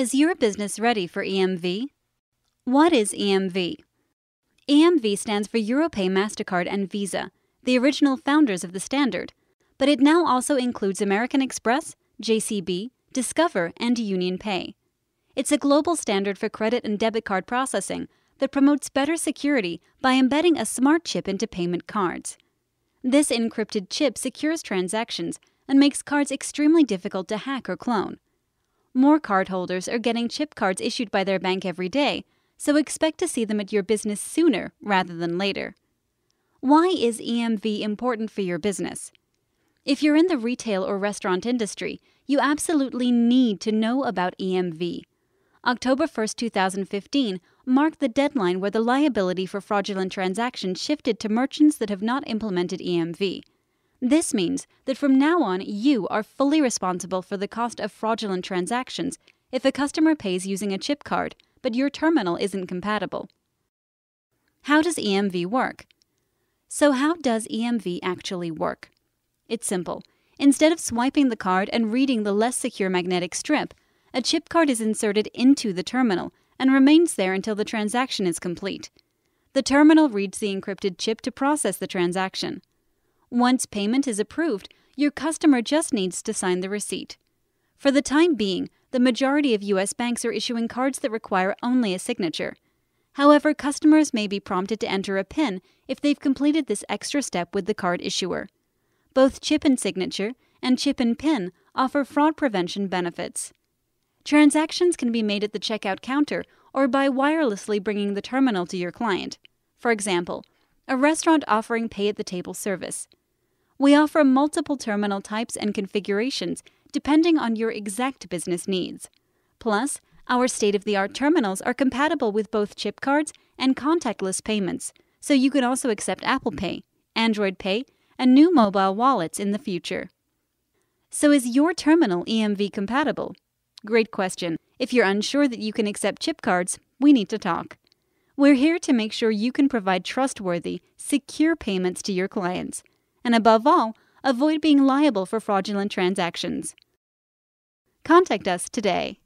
Is your business ready for EMV? What is EMV? EMV stands for Europay MasterCard and Visa, the original founders of the standard, but it now also includes American Express, JCB, Discover, and Union Pay. It's a global standard for credit and debit card processing that promotes better security by embedding a smart chip into payment cards. This encrypted chip secures transactions and makes cards extremely difficult to hack or clone. More cardholders are getting chip cards issued by their bank every day, so expect to see them at your business sooner rather than later. Why is EMV important for your business? If you're in the retail or restaurant industry, you absolutely need to know about EMV. October 1, 2015 marked the deadline where the liability for fraudulent transactions shifted to merchants that have not implemented EMV. This means that from now on, you are fully responsible for the cost of fraudulent transactions if a customer pays using a chip card, but your terminal isn't compatible. How does EMV work? So, how does EMV actually work? It's simple. Instead of swiping the card and reading the less secure magnetic strip, a chip card is inserted into the terminal and remains there until the transaction is complete. The terminal reads the encrypted chip to process the transaction. Once payment is approved, your customer just needs to sign the receipt. For the time being, the majority of U.S. banks are issuing cards that require only a signature. However, customers may be prompted to enter a PIN if they've completed this extra step with the card issuer. Both chip and signature and chip and PIN offer fraud prevention benefits. Transactions can be made at the checkout counter or by wirelessly bringing the terminal to your client. For example, a restaurant offering pay at the table service. We offer multiple terminal types and configurations depending on your exact business needs. Plus, our state of the art terminals are compatible with both chip cards and contactless payments, so you can also accept Apple Pay, Android Pay, and new mobile wallets in the future. So, is your terminal EMV compatible? Great question. If you're unsure that you can accept chip cards, we need to talk. We're here to make sure you can provide trustworthy, secure payments to your clients and above all, avoid being liable for fraudulent transactions. Contact us today.